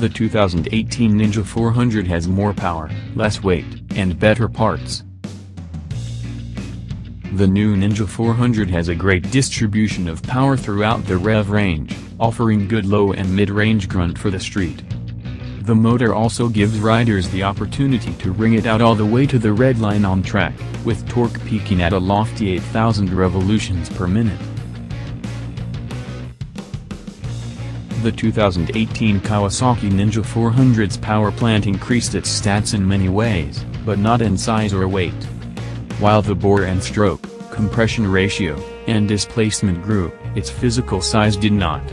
The 2018 Ninja 400 has more power, less weight, and better parts. The new Ninja 400 has a great distribution of power throughout the rev range, offering good low and mid-range grunt for the street. The motor also gives riders the opportunity to bring it out all the way to the red line on track, with torque peaking at a lofty 8000 revolutions per minute. The 2018 Kawasaki Ninja 400's power plant increased its stats in many ways, but not in size or weight. While the bore and stroke, compression ratio, and displacement grew, its physical size did not.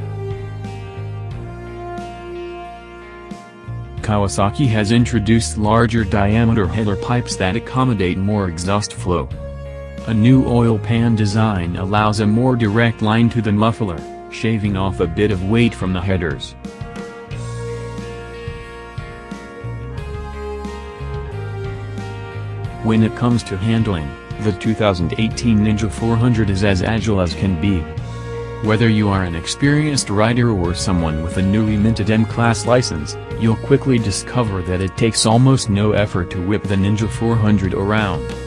Kawasaki has introduced larger diameter header pipes that accommodate more exhaust flow. A new oil pan design allows a more direct line to the muffler shaving off a bit of weight from the headers. When it comes to handling, the 2018 Ninja 400 is as agile as can be. Whether you are an experienced rider or someone with a newly minted M-Class license, you'll quickly discover that it takes almost no effort to whip the Ninja 400 around.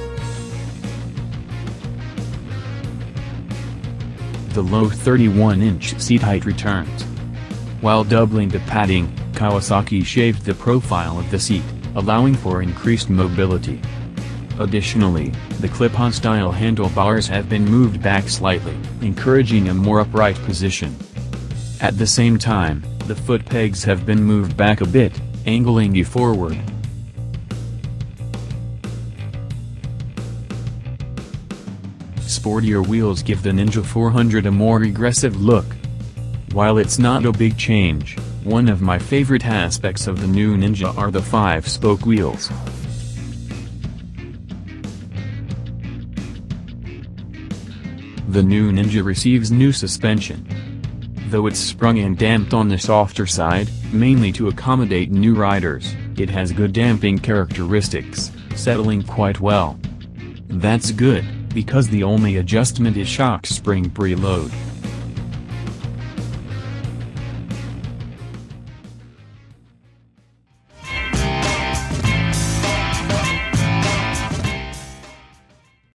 The low 31-inch seat height returns. While doubling the padding, Kawasaki shaved the profile of the seat, allowing for increased mobility. Additionally, the clip-on style handlebars have been moved back slightly, encouraging a more upright position. At the same time, the foot pegs have been moved back a bit, angling you forward. Sportier wheels give the Ninja 400 a more aggressive look. While it's not a big change, one of my favorite aspects of the new Ninja are the 5-spoke wheels. The new Ninja receives new suspension. Though it's sprung and damped on the softer side, mainly to accommodate new riders, it has good damping characteristics, settling quite well. That's good because the only adjustment is shock spring preload.